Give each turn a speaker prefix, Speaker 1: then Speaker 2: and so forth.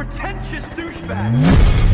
Speaker 1: pretentious douchebag!